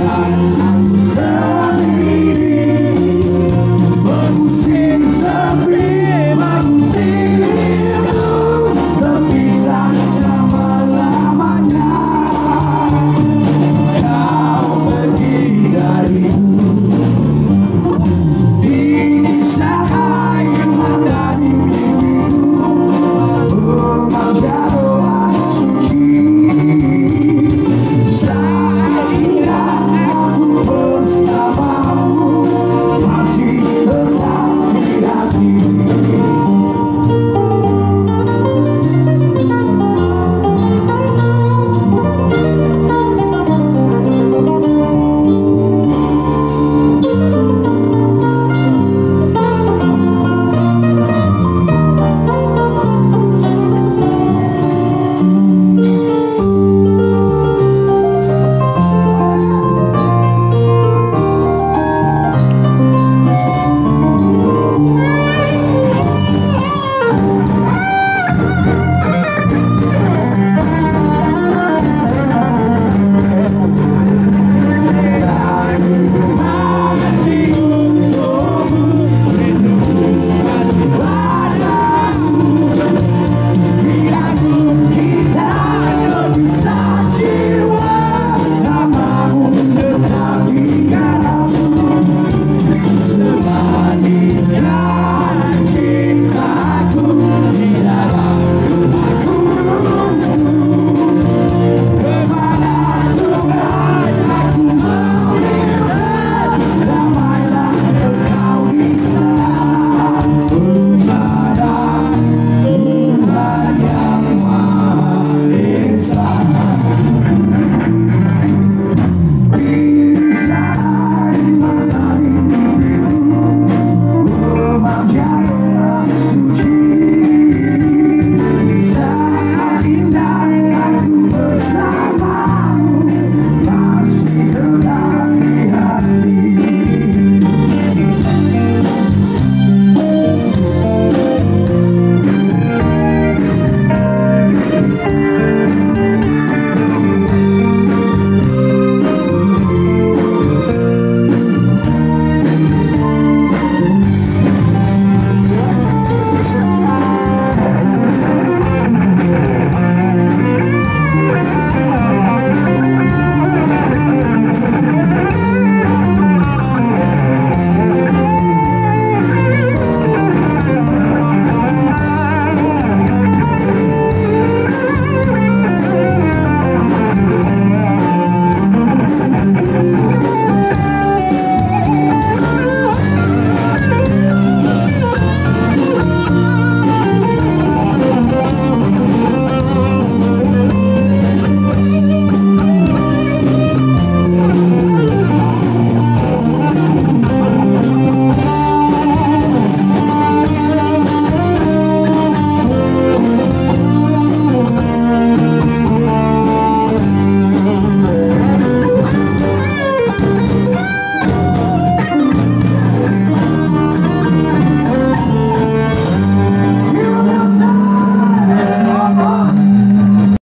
time.